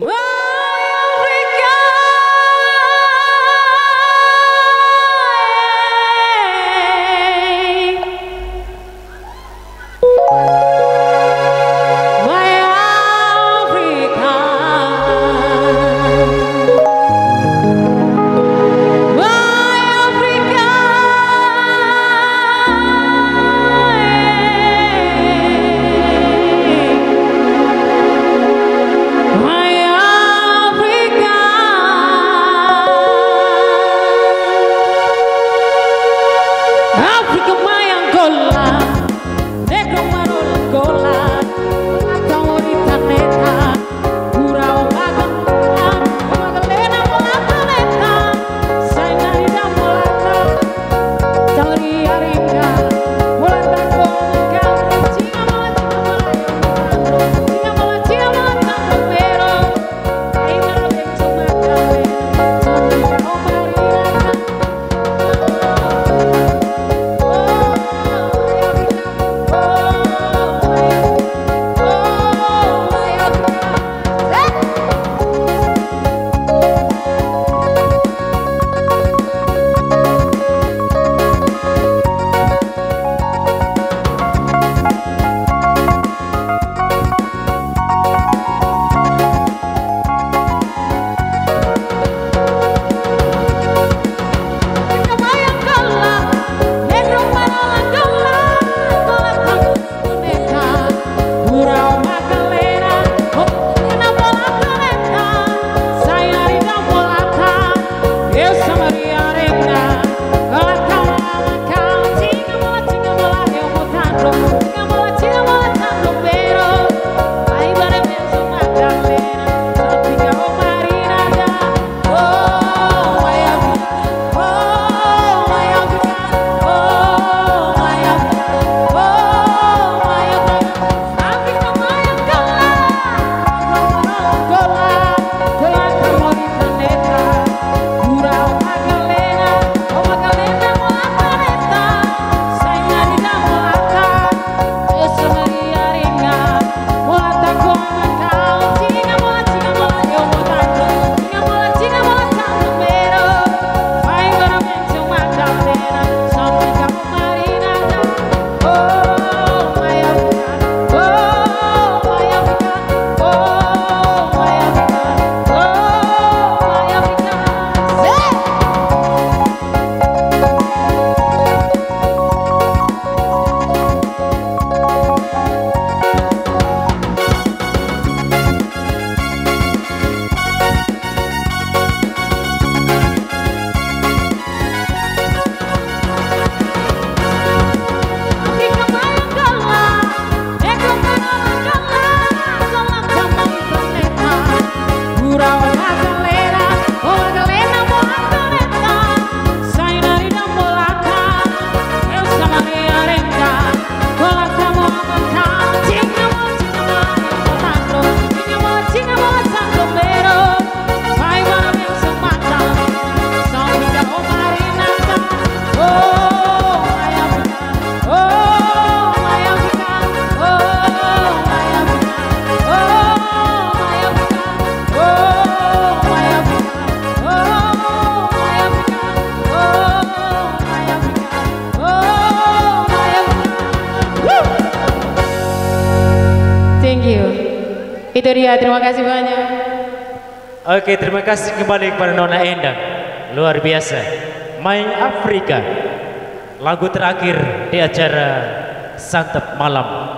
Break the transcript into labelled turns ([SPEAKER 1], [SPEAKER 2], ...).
[SPEAKER 1] Whoa! Itu dia, terima kasih banyak.
[SPEAKER 2] Oke, terima kasih kembali kepada Nona Endang. Luar biasa. Main Afrika. Lagu terakhir di acara Santap Malam